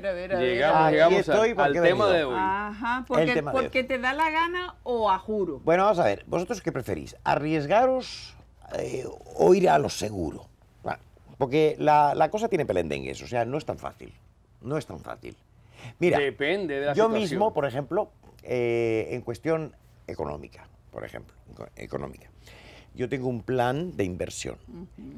ver, a ver, a ver. Llegamos, ver. llegamos estoy al, tema de hoy. Ajá, porque, tema de porque te da la gana o a juro. Bueno, vamos a ver, ¿vosotros qué preferís? ¿Arriesgaros eh, o ir a lo seguro? Porque la, la cosa tiene pelendengues, o sea, no es tan fácil. No es tan fácil. Mira, Depende de la yo situación. mismo, por ejemplo, eh, en cuestión económica, por ejemplo, eco- económica, yo tengo un plan de inversión.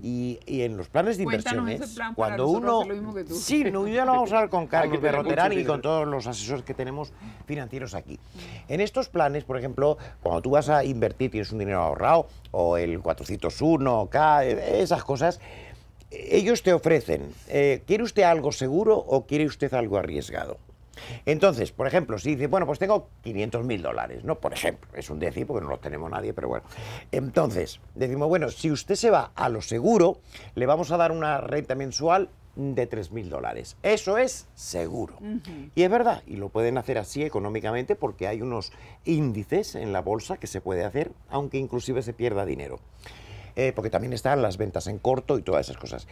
y, y en los planes de Cuéntanos ese inversiones, plan para cuando uno... hacer lo mismo que tú. Sí, no, ya lo vamos a hablar con Carlos Berroterán y con todos los asesores que tenemos financieros aquí. En estos planes, por ejemplo, cuando tú vas a invertir, tienes un dinero ahorrado, o el 401, K, esas cosas, ellos te ofrecen, eh, ¿quiere usted algo seguro o quiere usted algo arriesgado? Entonces, por ejemplo, si dice, bueno, pues tengo 500 mil dólares, ¿no? Por ejemplo, es un decir porque no los tenemos nadie, pero bueno. Entonces, decimos, bueno, si usted se va a lo seguro, le vamos a dar una renta mensual de 3 mil dólares. Eso es seguro. Y es verdad, y lo pueden hacer así económicamente porque hay unos índices en la bolsa que se puede hacer, aunque inclusive se pierda dinero. Eh, porque también están las ventas en corto y todas esas cosas.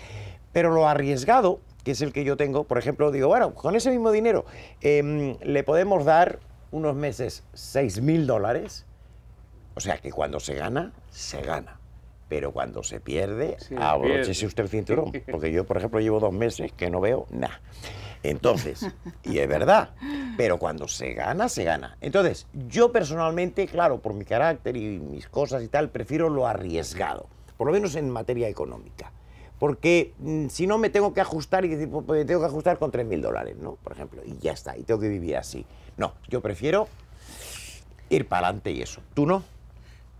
Pero lo arriesgado, que es el que yo tengo, por ejemplo, digo, bueno, con ese mismo dinero em, le podemos dar unos meses 6 mil dólares, o sea que cuando se gana, se gana. Pero cuando se pierde, abróchese pierde. usted el cinturón. Porque yo, por ejemplo, llevo dos meses que no veo nada. Entonces, y es verdad, pero cuando se gana, se gana. Entonces, yo personalmente, claro, por mi carácter y mis cosas y tal, prefiero lo arriesgado, por lo menos en materia económica. Porque mm, si no me tengo que ajustar y decir, pues, tengo que ajustar con 3 mil dólares, ¿no? Por ejemplo, y ya está, y tengo que vivir así. No, yo prefiero ir para adelante y eso. ¿Tú no?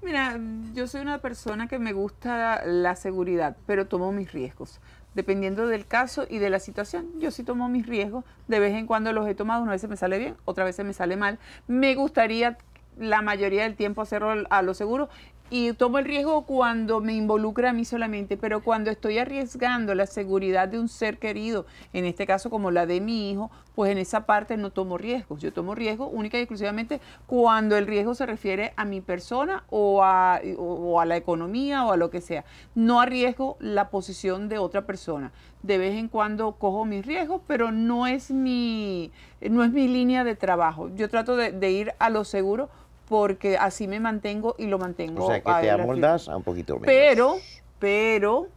Mira, yo soy una persona que me gusta la seguridad, pero tomo mis riesgos. Dependiendo del caso y de la situación, yo sí tomo mis riesgos. De vez en cuando los he tomado, una vez me sale bien, otra vez me sale mal. Me gustaría la mayoría del tiempo hacerlo a lo seguro y tomo el riesgo cuando me involucra a mí solamente, pero cuando estoy arriesgando la seguridad de un ser querido, en este caso como la de mi hijo, pues en esa parte no tomo riesgos. Yo tomo riesgo única y exclusivamente cuando el riesgo se refiere a mi persona o a, o- a la economía o a lo que sea. No arriesgo la posición de otra persona. De vez en cuando cojo mis riesgos, pero no es mi, no es mi línea de trabajo. Yo trato de ir a lo seguro porque así me mantengo y lo mantengo. O sea, que a te amoldas a un poquito menos. pero, pero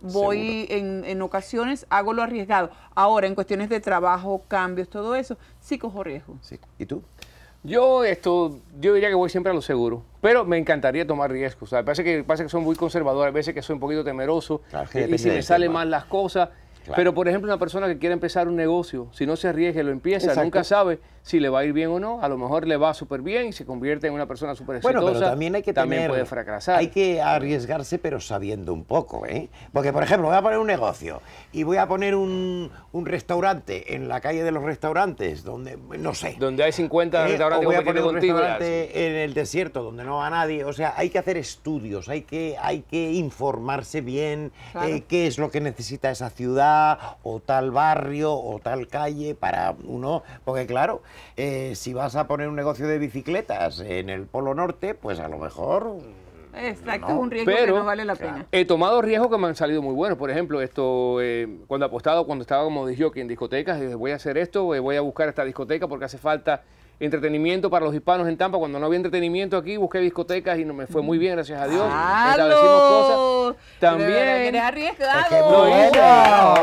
voy en, en ocasiones, hago lo arriesgado. Ahora, en cuestiones de trabajo, cambios, todo eso, sí cojo riesgo. Sí. ¿Y tú? Yo esto, yo diría que voy siempre a lo seguro, pero me encantaría tomar riesgos. O sea, parece que pasa que soy muy conservador, a veces que soy un poquito temeroso Claro, y si me salen mal las cosas. Claro. Pero por ejemplo, una persona que quiere empezar un negocio, si no se arriesga y lo empieza, Exacto. nunca sabe si le va a ir bien o no. A lo mejor le va súper bien y se convierte en una persona súper exitosa. Bueno, pero también hay que también tener, puede fracasar. Hay que arriesgarse, pero sabiendo un poco, ¿eh? Porque, por ejemplo, voy a poner un negocio y voy a poner un, un restaurante en la calle de los restaurantes, donde, no sé. Donde hay 50 ¿eh? restaurantes o voy a poner un restaurante en el desierto donde no va nadie. O sea, hay que hacer estudios, hay que, hay que informarse bien Claro. eh, qué es lo que necesita esa ciudad o tal barrio o tal calle para uno. Porque, claro, eh, si vas a poner un negocio de bicicletas en el Polo Norte, pues a lo mejor. Exacto, No, es un riesgo pero- que no vale la pena. He tomado riesgos que me han salido muy buenos. Por ejemplo, esto eh, cuando he apostado, cuando estaba como disjockey en discotecas, dije, voy a hacer esto, eh, voy a buscar esta discoteca porque hace falta entretenimiento para los hispanos en Tampa. Cuando no había entretenimiento aquí, busqué discotecas y no me fue muy bien, gracias a Dios. Establecimos cosas. También- arriesgado.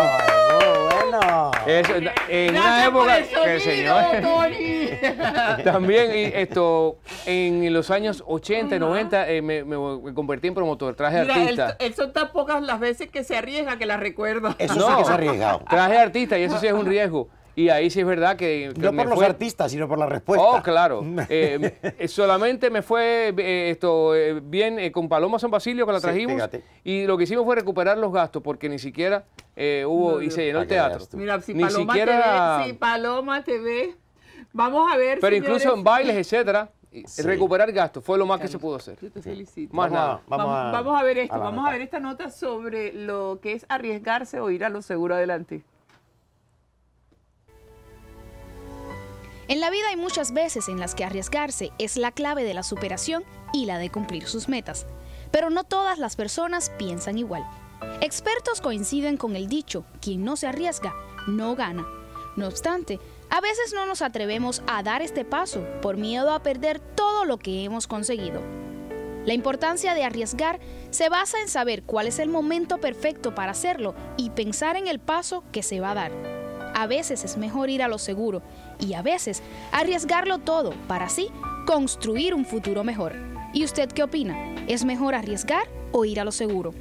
bueno. Eso, en una época el que el sonido, señor Tony. también y esto en los años 80 y 90 eh, me, me- me convertí en promotor, traje Mira, él, artistas. él son tan pocas las veces que se arriesga que las recuerdo. Eso No. sí que es arriesgado. Traje artistas y eso sí es un riesgo. Y ahí sí es verdad que, que No me por los fue- artistas, sino por la respuesta. Oh, claro. Eh, eh, solamente me fue eh, esto eh, bien eh, con Paloma San Basilio que la trajimos y lo que hicimos fue recuperar los gastos porque ni siquiera eh, hubo y se llenó el teatro. Mira, si ni Paloma siquiera, te ve, si Paloma te ve, vamos a ver. pero señores. incluso en bailes, etcétera, Sí. recuperar gastos fue lo más que se pudo hacer. Yo te felicito. Más Vamos a- nada. vamos Vamos, a- vamos a ver esto, a vamos nota. a ver esta nota sobre lo que es arriesgarse o ir a lo seguro adelante. En la vida hay muchas veces en las que arriesgarse es la clave de la superación y la de cumplir sus metas. Pero no todas las personas piensan igual. Expertos coinciden con el dicho, quien no se arriesga, no gana. No obstante, a veces no nos atrevemos a dar este paso por miedo a perder todo lo que hemos conseguido. La importancia de arriesgar se basa en saber cuál es el momento perfecto para hacerlo y pensar en el paso que se va a dar. A veces es mejor ir a lo seguro y a veces arriesgarlo todo para así construir un futuro mejor. ¿Y usted qué opina? ¿Es mejor arriesgar o ir a lo seguro?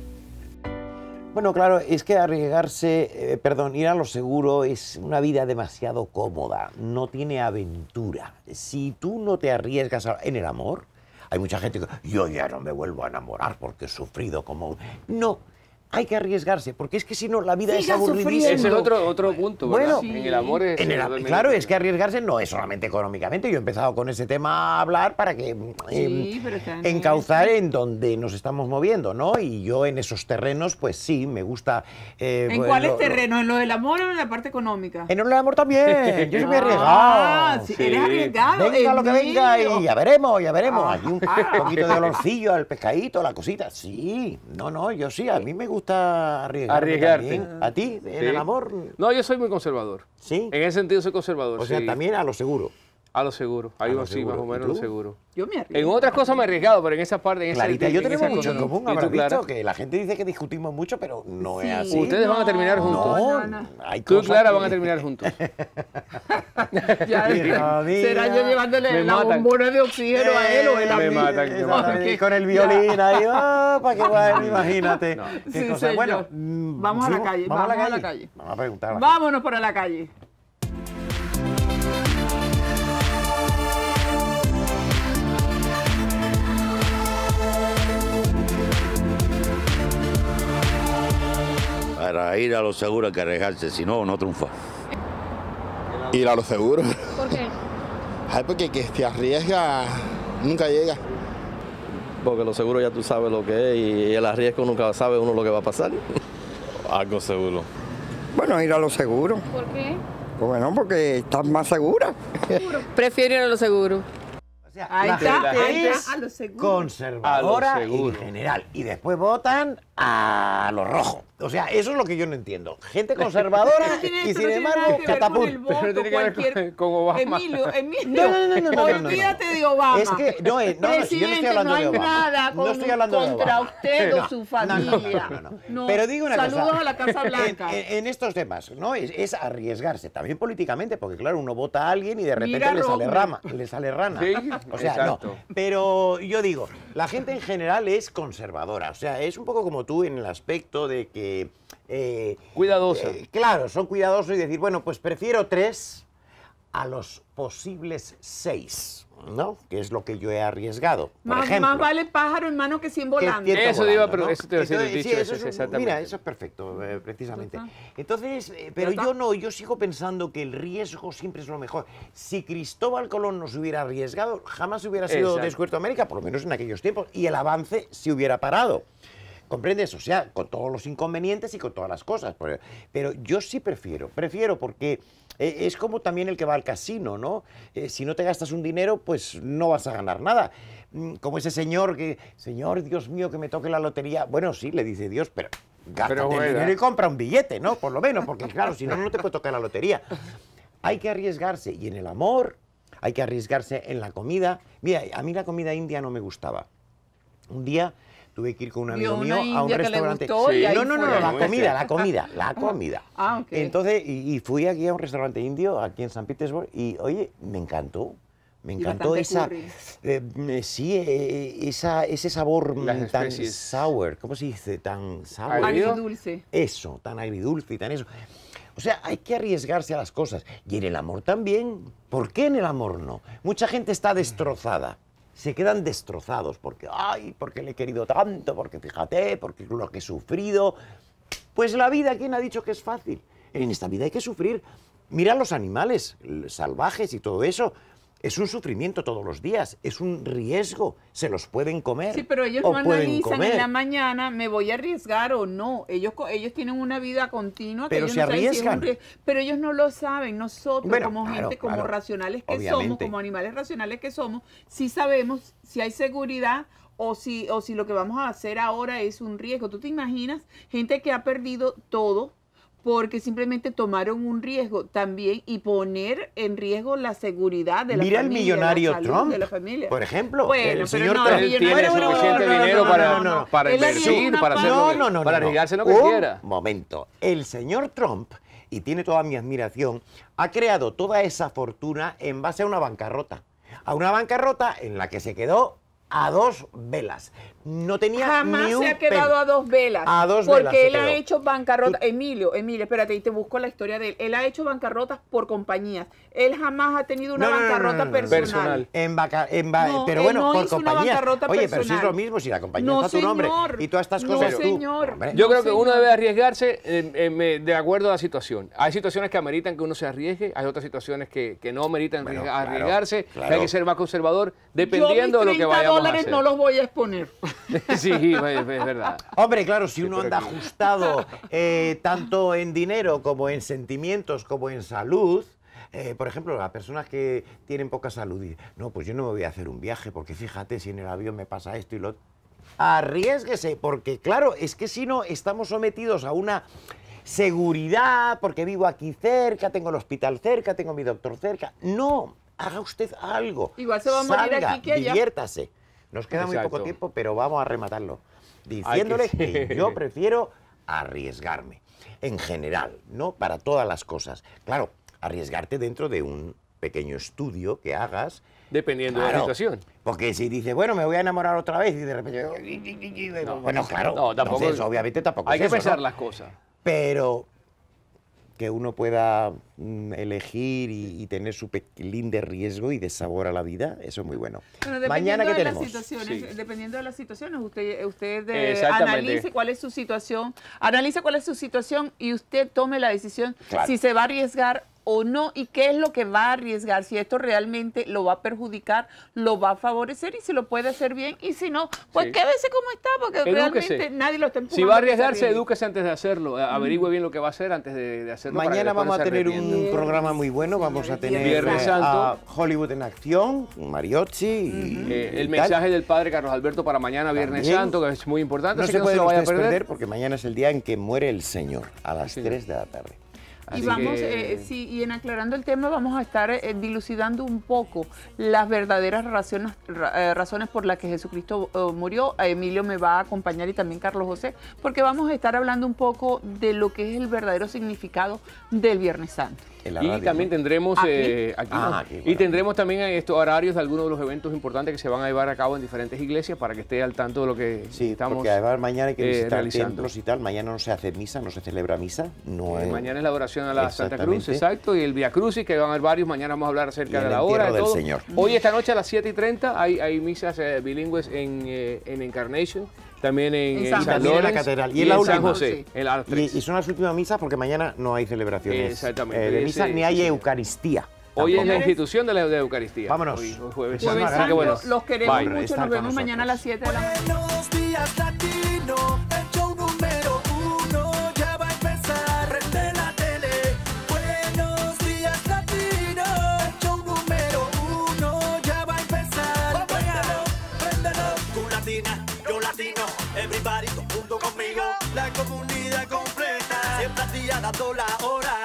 Bueno, claro, es que arriesgarse, eh, perdón, ir a lo seguro es una vida demasiado cómoda, no tiene aventura. Si tú no te arriesgas en el amor, hay mucha gente que yo ya no me vuelvo a enamorar porque he sufrido como. No, hay que arriesgarse, porque es que si no la vida es aburridísima. es otro, otro punto, ¿verdad? Bueno, en el amor es... En el- claro, es que arriesgarse no es solamente económicamente. Yo he empezado con ese tema a hablar para que Sí, em, pero está en encauzar en donde nos estamos moviendo, ¿no? Y yo en esos terrenos, pues sí, me gusta. eh, ¿En pues, cuáles lo- lo- terrenos? ¿En lo del amor o en la parte económica? En el amor también. Yo soy muy arriesgado. Ah, sí, Sí. eres arriesgado. Venga lo que venga y ya veremos, ya veremos. Ah. Hay un poquito de olorcillo al pescadito, la cosita. Sí, no, no, yo sí, a mí me gusta arriesgar. Arriesgarte. ¿A ti? ¿En Sí. el amor? No, yo soy muy conservador. Sí. En ese sentido soy conservador. O sea, sí. también a lo seguro. A lo seguro. Ahí lo sí, más o ¿Y menos lo seguro. Yo me En arriesgo. otras cosas me he arriesgado, pero en esa parte, en esa- Clarita, yo en tenemos esas mucho en común, visto que la gente dice que discutimos mucho, pero no es Sí. así. Ustedes van a terminar juntos. No, No, no. hay Tú y Clara que- van a terminar juntos. Ya, será yo llevándole Me la matan. bombona de oxígeno a él o él a Me mí. matan, me Exactamente, matan. y con el violín ahí, ah, para que imagínate. Qué Sí, cosa. Bueno, Vamos a la calle, Vamos, a la calle. Vamos a preguntar. Vámonos para la calle. Para ir a lo seguro hay que arriesgarse, si no, no triunfa. Ir a lo seguro. ¿Por qué? Ay, porque que te arriesga nunca llega. Porque lo seguro ya tú sabes lo que es y el arriesgo nunca sabe uno lo que va a pasar. Algo seguro. Bueno, ir a lo seguro. ¿Por qué? Pues bueno, porque estás más segura. Prefiero ir a lo seguro. O sea, Ahí está, ahí a lo seguro. conservadora A lo en seguro. general. Y después votan a lo rojo. O sea, eso es lo que yo no entiendo. Gente conservadora y sin embargo, nada que ver con catapult. el voto, Pero tiene que ver con- Obama. Emilio, Emilio, No, no, no, no, no, no, no, no. olvídate de Obama. Es que, no, eh, no, no, si yo no estoy hablando no de Obama. nada No estoy hablando de contra Obama. usted No, o su no, no, familia. no, no, no. No, Pero digo una cosa. saludos a la Casa Blanca. En, en estos temas, ¿no? Es, es arriesgarse, también políticamente, porque claro, uno vota a alguien y de repente Mira le sale, rama, le sale rana. Sí, o sea, exacto. no. Pero yo digo, la gente en general es conservadora. O sea, es un poco como tú en el aspecto de que. eh, Cuidadosa. eh, claro, son cuidadosos y decir, bueno, pues prefiero tres a los posibles seis, ¿no? Que es lo que yo he arriesgado. Por Más, ejemplo. más vale pájaro en mano que cien volando. Eso te iba a volando, pre- eso te iba a decir el Entonces, dicho sí, ese, eso es exactamente. Mira, eso es perfecto, eh, precisamente. Entonces, eh, pero yo no, yo sigo pensando que el riesgo siempre es lo mejor. Si Cristóbal Colón no se hubiera arriesgado, jamás hubiera sido Exacto. descubierto América, por lo menos en aquellos tiempos, y el avance se hubiera parado. ¿Comprendes? O sea, con todos los inconvenientes y con todas las cosas. Pero, pero yo sí prefiero, prefiero porque eh, es como también el que va al casino, ¿no? Eh, si no te gastas un dinero, pues no vas a ganar nada. Mm, Como ese señor que, Señor, Dios mío, que me toque la lotería. Bueno, sí, le dice Dios, pero gástate Pero el dinero y compra un billete, ¿no? Por lo menos, porque claro, si no, no te puede tocar la lotería. Hay que arriesgarse. Y en el amor, hay que arriesgarse en la comida. Mira, a mí la comida india no me gustaba. Un día tuve que ir con un amigo mío a un restaurante. gustó ahí no, no, no, fue. la comida, la comida, la comida. Ah, ok. Entonces, y, y fui aquí a un restaurante indio, aquí en San Petersburg, y oye, me encantó. Me encantó esa, eh, eh, sí, eh, esa, ese sabor mm, Las tan especies. sour, ¿cómo se dice? Tan sour. Agridulce. Eso, tan agridulce y tan eso. O sea, hay que arriesgarse a las cosas. Y en el amor también. ¿Por qué en el amor no? Mucha gente está destrozada. Se quedan destrozados porque, ay, porque le he querido tanto, porque fíjate, porque lo que he sufrido. Pues la vida, ¿quién ha dicho que es fácil? En esta vida hay que sufrir. Mira los animales salvajes y todo eso. Es un sufrimiento todos los días, es un riesgo. Se los pueden comer. Sí, pero ellos o no analizan comer. en la mañana, me voy a arriesgar o no. Ellos, ellos tienen una vida continua. que Pero ellos se no saben si es un arriesgan. ries- pero ellos no lo saben. Nosotros, Bueno, como claro, gente, como claro. racionales que somos, como animales racionales que somos, sí sabemos si hay seguridad o si, o si lo que vamos a hacer ahora es un riesgo. ¿Tú te imaginas gente que ha perdido todo? Porque simplemente tomaron un riesgo también y poner en riesgo la seguridad de la Mira el familia, millonario la salud Trump, de la familia. por ejemplo. Bueno, el pero señor no, Trump. tiene suficiente no, no, dinero no, para, no, no. para invertir, para hacer No, lo que- no, no, para no, no. arriesgarse lo que Un quiera. momento. El señor Trump, y tiene toda mi admiración, ha creado toda esa fortuna en base a una bancarrota. A una bancarrota en la que se quedó a dos velas. No tenía Jamás ni un se ha quedado a dos velas. A dos porque velas se él ha hecho bancarrota. Emilio, Emilio, espérate, y te busco la historia de él. Él ha hecho bancarrotas por compañías. Él jamás ha tenido una No, no, no, bancarrota no, no, no. personal. Personal. En vaca- en ba- No, pero él bueno, no por hizo una compañía. bancarrota Oye, pero si es personal. lo mismo, si la compañía No, está a tu nombre señor. y todas estas No, cosas tú. señor. hombre. Yo No, creo que uno señor. debe arriesgarse eh, eh, me- de acuerdo a la situación. Hay situaciones que ameritan que uno se arriesgue, hay otras situaciones que, que no ameritan Bueno, arriesga- claro, arriesgarse, claro. hay que ser más conservador, dependiendo de lo que 30 vayamos a dólares no los voy a exponer. sí, es, es verdad. Hombre, claro, si uno anda ajustado eh, tanto en dinero como en sentimientos como en salud, eh, por ejemplo, las personas que tienen poca salud y no, pues yo no me voy a hacer un viaje porque fíjate si en el avión me pasa esto y lo otro. Arriesguese, porque claro, es que si no estamos sometidos a una seguridad, porque vivo aquí cerca, tengo el hospital cerca, tengo mi doctor cerca. No, haga usted algo. Igual se va a morir Salga, aquí que allá. Diviértase. Nos queda muy poco tiempo, pero vamos a rematarlo. Diciéndole sí. que yo prefiero arriesgarme, en general, ¿no? Para todas las cosas. Claro, arriesgarte dentro de un pequeño estudio que hagas. Dependiendo de la situación. Porque si dices, bueno, me voy a enamorar otra vez y de repente... bueno, claro, No, tampoco. entonces, obviamente tampoco Hay es que eso, pensar ¿no? las cosas. Pero que uno pueda mm, elegir y, y tener su pelín de riesgo y de sabor a la vida, eso es muy bueno. Bueno, Mañana, ¿qué dependiendo de tenemos? las situaciones, Sí. dependiendo de las situaciones, usted, usted eh, analice cuál es su situación, analice cuál es su situación y usted tome la decisión Claro. si se va a arriesgar o no y qué es lo que va a arriesgar, si esto realmente lo va a perjudicar, lo va a favorecer y si lo puede hacer bien y si no, pues Sí. quédese como está porque Edúquese. realmente nadie lo está empujando. Si va a arriesgarse, edúquese antes de hacerlo. a- Averigüe bien lo que va a hacer antes de, de hacerlo. Mañana no vamos a tener un programa muy bueno. Vamos a tener Viernes eh, Santo. a Hollywood en acción, Mariotzi. y- Eh, el y tal. mensaje del padre Carlos Alberto para mañana, Viernes También. Santo, que es muy importante. No así se que no pueden se lo vaya a perder. perder porque mañana es el día en que muere el Señor, a las señor. 3 de la tarde. Y vamos, que- eh, sí, y en aclarando el tema vamos a estar eh, dilucidando un poco las verdaderas razones, ra- eh, razones por las que Jesucristo eh, murió. A Emilio me va a acompañar y también Carlos José, porque vamos a estar hablando un poco de lo que es el verdadero significado del Viernes Santo. En la Y radio, también ¿no? tendremos ¿Aquí? eh, aquí, Ah, no. aquí, y tendremos también eh, estos horarios de algunos de los eventos importantes que se van a llevar a cabo en diferentes iglesias para que esté al tanto de lo que Sí, estamos porque además mañana hay que eh, visitar realizando. templos y tal. Mañana no se hace misa, no se celebra misa. No Eh, hay- mañana es la oración a la Santa Cruz, exacto, y el Via Crucis, que van a haber varios. Mañana vamos a hablar acerca de la hora. de del todo. Señor. Hoy, esta noche a las 7 y 30, hay, hay misas eh, bilingües en, eh, en Encarnation, también en, En San También en la catedral. Y y, en la en San última. José, Sí. en las Y, son las últimas misas porque mañana no hay celebraciones Exactamente. eh, de misa ni sí, hay. Eucaristía. Hoy es la institución de la de Eucaristía. Vámonos. Hoy, hoy jueves. Que bueno, los queremos bye. mucho, Estar nos vemos mañana a las 7 de la mañana. Día dando la hora.